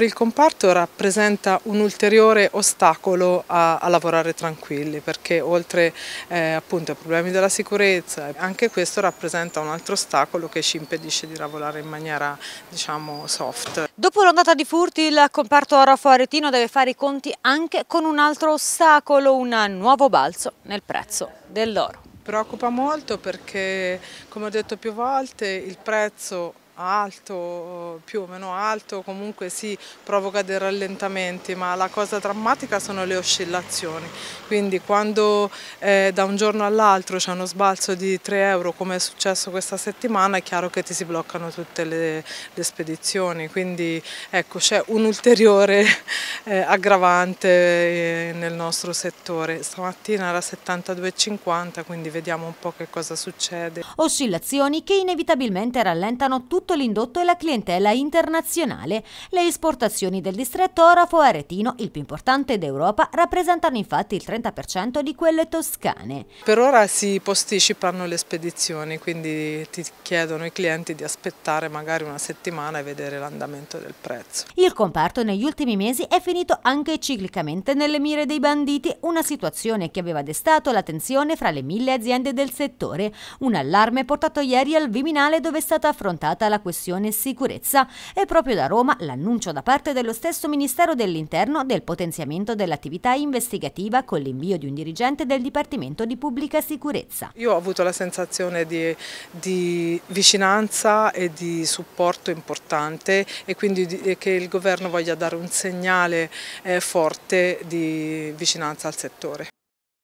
per il comparto rappresenta un ulteriore ostacolo a, a lavorare tranquilli perché oltre eh, appunto ai problemi della sicurezza anche questo rappresenta un altro ostacolo che ci impedisce di lavorare in maniera diciamo soft. Dopo l'ondata di furti il comparto orafo aretino deve fare i conti anche con un altro ostacolo, un nuovo balzo nel prezzo dell'oro. Preoccupa molto perché, come ho detto più volte, il prezzo alto, più o meno alto, comunque sì, provoca dei rallentamenti, ma la cosa drammatica sono le oscillazioni. Quindi quando eh, da un giorno all'altro c'è uno sbalzo di 3 euro, come è successo questa settimana, è chiaro che ti si bloccano tutte le, le spedizioni. Quindi ecco, c'è un ulteriore eh, aggravante eh, nel nostro settore. Stamattina era 72,50, quindi vediamo un po' che cosa succede. Oscillazioni che inevitabilmente rallentano tutto tutto l'indotto e la clientela internazionale. Le esportazioni del distretto Orafo-Aretino, il più importante d'Europa, rappresentano infatti il 30% di quelle toscane. Per ora si posticipano le spedizioni, quindi ti chiedono i clienti di aspettare magari una settimana e vedere l'andamento del prezzo. Il comparto negli ultimi mesi è finito anche ciclicamente nelle mire dei banditi, una situazione che aveva destato l'attenzione fra le mille aziende del settore. Un allarme portato ieri al Viminale dove è stata affrontata la questione sicurezza. È proprio da Roma l'annuncio da parte dello stesso Ministero dell'Interno del potenziamento dell'attività investigativa con l'invio di un dirigente del Dipartimento di Pubblica Sicurezza. Io ho avuto la sensazione di, di vicinanza e di supporto importante e quindi di, che il governo voglia dare un segnale eh, forte di vicinanza al settore.